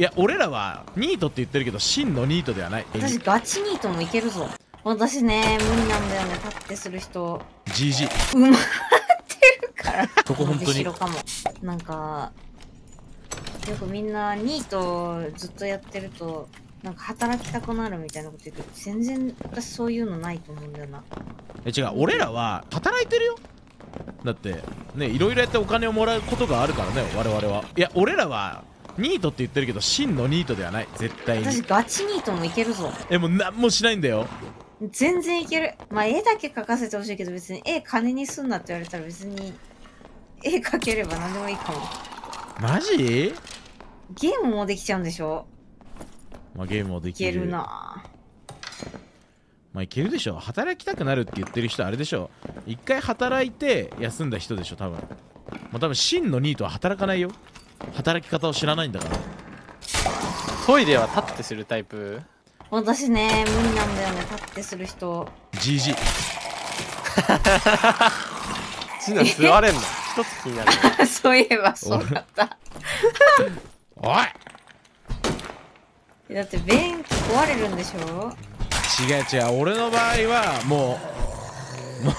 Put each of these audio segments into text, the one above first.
いや俺らはニートって言ってるけど真のニートではない。私ガチニートもいけるぞ。私ね無理なんだよね。立ってする人。GG 埋まってるから。そこ本当に。後ろかも。なんかよくみんなニートずっとやってるとなんか働きたくなるみたいなこと言うけど全然私そういうのないと思うんだよな。え違う。俺らは働いてるよ。だってねいろいろやってお金をもらうことがあるからね我々は。いや俺らはニートって言ってるけど真のニートではない。絶対に。私ガチニートもいけるぞ。えもう何もしないんだよ。全然いける。まあ絵だけ描かせてほしいけど別に絵金にすんなって言われたら別に絵描ければ何でもいいかも。マジ？ゲームもできちゃうんでしょ？まあゲームもでいきる。けるな。まあいけるでしょ。働きたくなるって言ってる人あれでしょ。一回働いて休んだ人でしょ多分。まあ多分真のニートは働かないよ働き方を知らないんだから。トイレは立ってするタイプ？私ね無理なんだよね立ってする人。GG ちな座れんの？一つ気になる。そういえばそうだった。おい。だって便器壊れるんでしょ？違う違う俺の場合はもうもう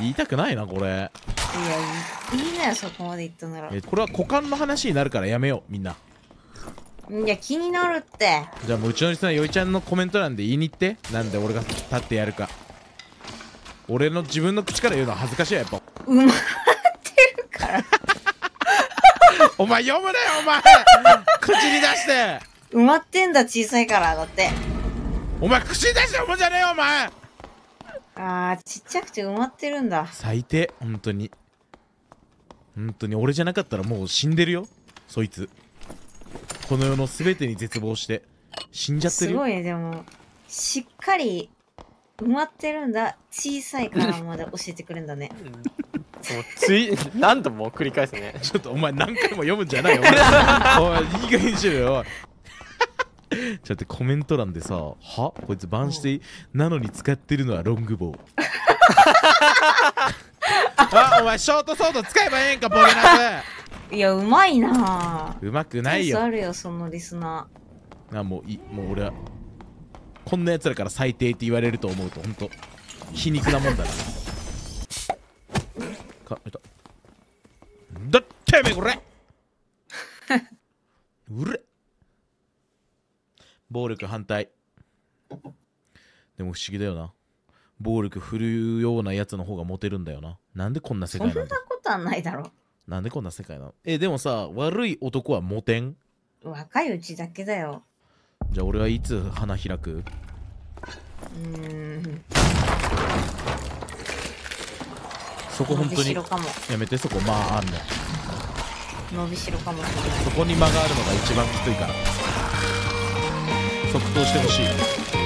言いたくないなこれ。いやいいいなよそこまで言ったなら。これは股間の話になるからやめようみんな。や気になるって。じゃあもううちのリスナーよいちゃんのコメント欄で言いに行ってなんで俺が立ってやるか。俺の自分の口から言うのは恥ずかしいわやっぱ。埋まってるから。お前読むねお前。口に出して。埋まってんだ小さいからだって。お前口に出して読むんじゃねえよお前。あーちっちゃくて埋まってるんだ。最低本当に本当に俺じゃなかったらもう死んでるよ。そいつ。この世の全てに絶望して。死んじゃってるよ。すごいね。でもしっかり埋まってるんだ。小さいからまで教えてくれるんだね。もうつい何度も繰り返すね。ちょっとお前何回も読むんじゃないよ。お前。おいいい加減にしろよおい。ちょっと待ってコメント欄でさ「は？こいつバンしてなのに使ってるのはロングボウ」あお前ショートソード使えばええんかボケナ いやうまいな。スうまくぁないよ。あるよそのリスナあもういいもう俺はこんなやつらから最低って言われると思うとほんと。皮肉なもんだな。かえっとだってめえこれ。うれ。暴力反対。でも不思議だよな暴力振るうようなやつの方がモテるんだよな。なんでこんな世ーそんな界なんだことはないだろ。なんでこんな世界なの？えでもさ悪い男はモテん？若いうちだけだよ。じゃあ俺はいつ花開く？うーん。そこ本当にやめてそこまああんねん伸びしろかもしれない。そこに間があるのが一番きついから。即答してほしい